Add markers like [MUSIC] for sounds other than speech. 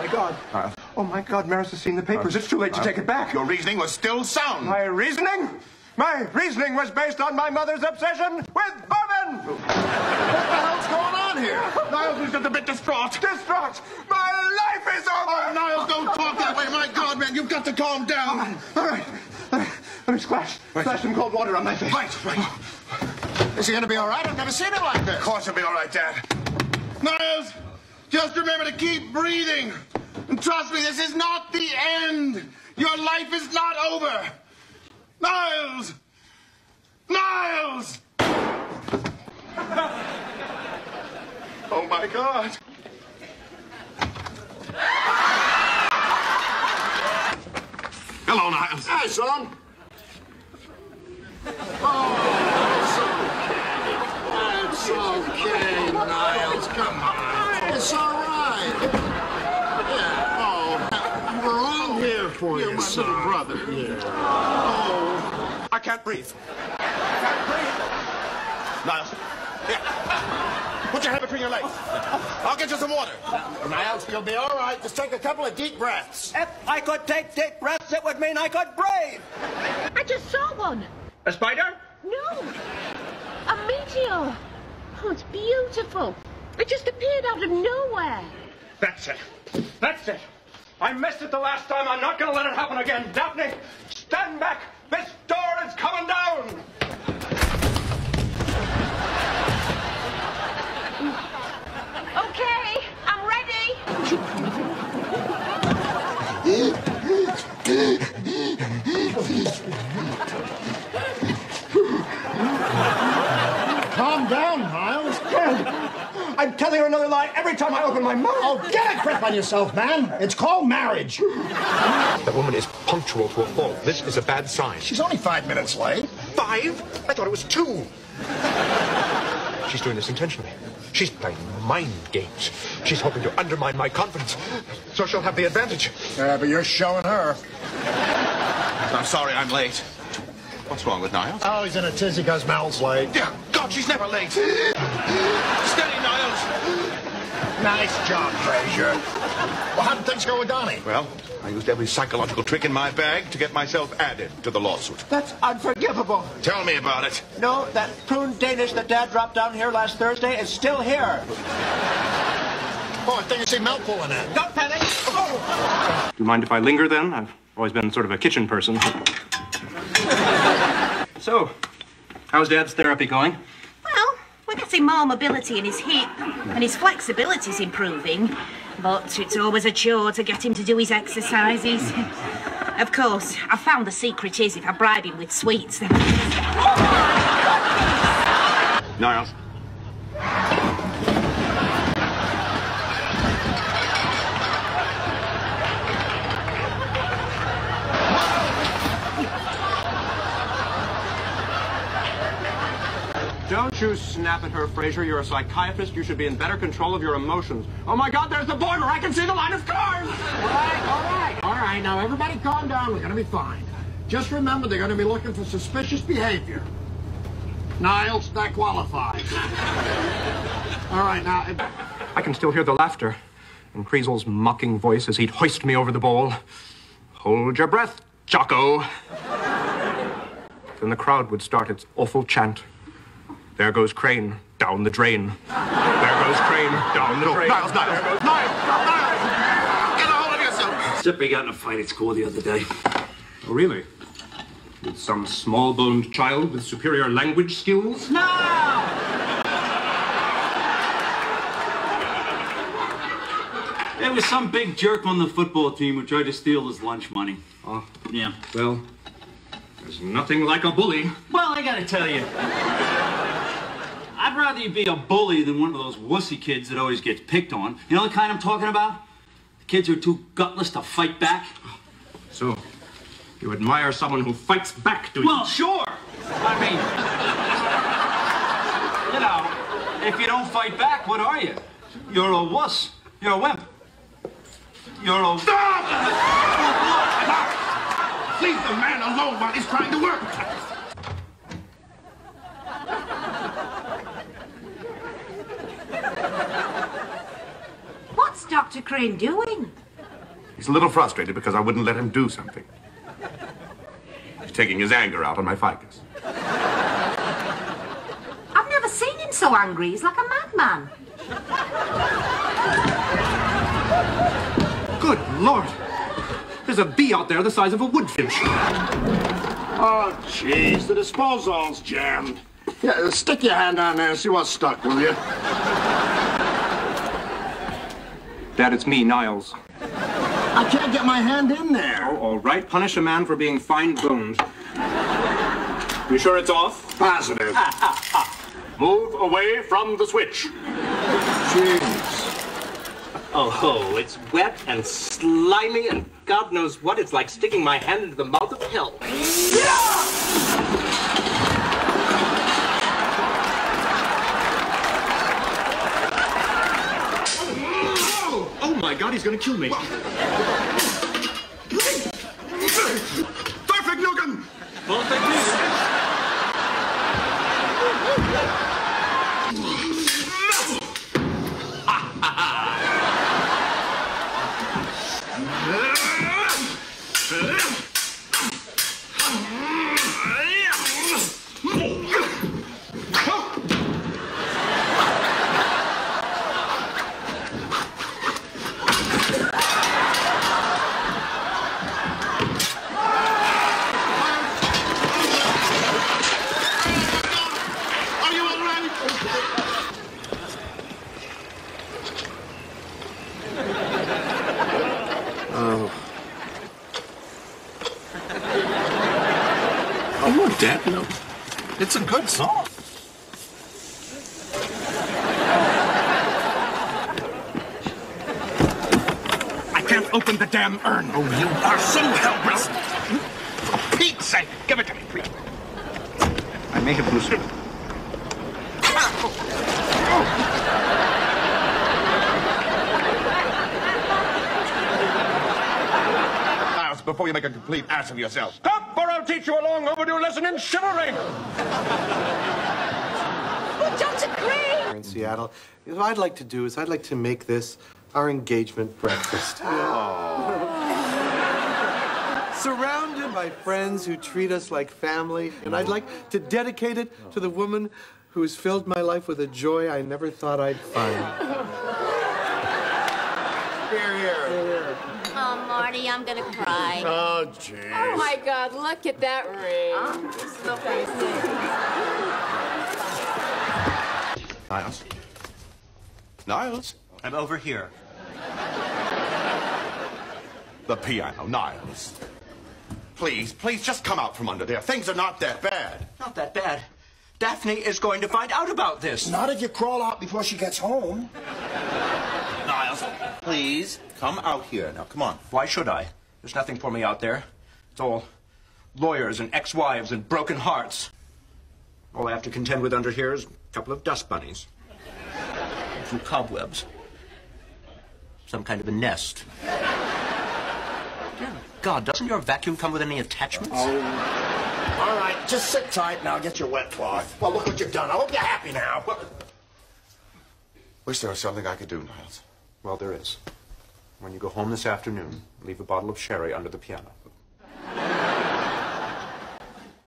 my God. Niles. Oh, my God, Maris has seen the papers. Uh. It's too late to take it back. Your reasoning was still sound. My reasoning? My reasoning was based on my mother's obsession with bourbon! What the hell's going on here? Niles is just a bit distraught. Distraught! My life is over! Oh, Niles, don't talk that way. My God, man, you've got to calm down. All right. Let me, let me splash. Splash some cold water on my face. Right, right. Oh. Is he going to be all right? I've never seen him like this. Of course he'll be all right, Dad. Niles, just remember to keep breathing. And trust me, this is not the end. Your life is not over. Niles! Niles! [LAUGHS] oh, my God. Hello, Niles. Hi, son. Oh, it's okay, It's okay, Niles. Come on. It's all right. Yeah. Oh, we're all here for you, You're my son. little brother. Yeah. Oh, I can't breathe. I can't breathe. Niles, here. Put your hand between your legs. I'll get you some water. Niles, you'll be all right. Just take a couple of deep breaths. If I could take deep breaths, it would mean I could breathe. I just saw one. A spider? No. A meteor. Oh, it's beautiful. It just appeared out of nowhere. That's it. That's it. I missed it the last time. I'm not going to let it happen again. Daphne, stand back. This door is coming down. I'm telling her another lie every time I open my mouth. Oh, get a grip on yourself, man. It's called marriage. That woman is punctual to a fault. This is a bad sign. She's only five minutes late. Five? I thought it was two. She's doing this intentionally. She's playing mind games. She's hoping to undermine my confidence, so she'll have the advantage. Yeah, but you're showing her. I'm sorry I'm late. What's wrong with Niles? Oh, he's in a tizzy because Mel's late. Yeah, God, she's never late. Steady, Niles. Nice job, Frasier. Well, how did things go with Donnie? Well, I used every psychological trick in my bag to get myself added to the lawsuit. That's unforgivable. Tell me about it. No, that prune Danish that Dad dropped down here last Thursday is still here. Oh, I think I see Mel pulling in. Don't panic. Oh. Do you mind if I linger then? I've always been sort of a kitchen person. so, how's Dad's therapy going? Getting more mobility in his hip, and his flexibility's improving. But it's always a chore to get him to do his exercises. Of course, I found the secret is if I bribe him with sweets. Niles. You snap at her, Frasier. You're a psychiatrist. You should be in better control of your emotions. Oh my God, there's the border. I can see the line of cars. All right, all right, all right. Now, everybody calm down. We're going to be fine. Just remember, they're going to be looking for suspicious behavior. Niles, that qualifies. [LAUGHS] All right, now, I can still hear the laughter and Creasel's mocking voice as he'd hoist me over the bowl. Hold your breath, Jocko. then the crowd would start its awful chant. There goes Crane down the drain. There goes Crane down the drain. Niles, Niles, Niles, Niles! Get a hold of yourself! Zippy got in a fight at school the other day. Oh, really? With some small boned child with superior language skills? it was some big jerk on the football team who tried to steal his lunch money. Oh, Yeah. well, there's nothing like a bully. Well, I gotta tell you, I'd rather you be a bully than one of those wussy kids that always gets picked on. You know the kind I'm talking about? The kids who are too gutless to fight back. So, you admire someone who fights back, do you? Well, sure. I mean, [LAUGHS] you know, if you don't fight back, what are you? You're a wuss. You're a wimp. You're a. Stop! Leave the man alone while he's trying to work. What's Dr. Crane doing? He's a little frustrated because I wouldn't let him do something. He's taking his anger out on my ficus. I've never seen him so angry. He's like a madman. Good Lord! There's a bee out there the size of a woodfinch. Oh, jeez, the disposal's jammed. Yeah, stick your hand down there and see what's stuck, will you? Dad, it's me, Niles. I can't get my hand in there. Oh, all right. Punish a man for being fine-boned. You sure it's off? Positive. [LAUGHS] Move away from the switch. Jeez. Oh, ho, it's wet and slimy, and God knows what. It's like sticking my hand into the mouth of hell. Oh my God, he's gonna kill me. [LAUGHS] Perfect, Nukem! Are Oh, look, Dad, you know, it's a good song. I can't open the damn urn. Oh, you are so helpless. For Pete's sake, give it to me, please. I may have loosened it. Niles, before you make a complete ass of yourself. Stop, or I'll teach you a long overdue lesson in chivalry. Oh, Dr. Crane! in Seattle. What I'd like to do is I'd like to make this our engagement breakfast. [LAUGHS] Surrounded by friends who treat us like family, and I'd like to dedicate it to the woman who has filled my life with a joy I never thought I'd find. Here, here. Oh, Marty, I'm gonna cry. Oh, jeez. Oh my God, look at that ring. Niles? Niles? I'm over here. The piano, Niles. Please, please, just come out from under there. Things are not that bad. Not that bad. Daphne is going to find out about this. Not if you crawl out before she gets home. Please come out here. Now, come on. Why should I? There's nothing for me out there. It's all lawyers and ex-wives and broken hearts. All I have to contend with under here is a couple of dust bunnies. [LAUGHS] A few cobwebs. Some kind of a nest. Dear God, doesn't your vacuum come with any attachments? Oh. All right, just sit tight and I'll get your wet cloth. Well, look what you've done. I hope you're happy now. Wish there was something I could do, Niles. Well, there is. When you go home this afternoon, leave a bottle of sherry under the piano.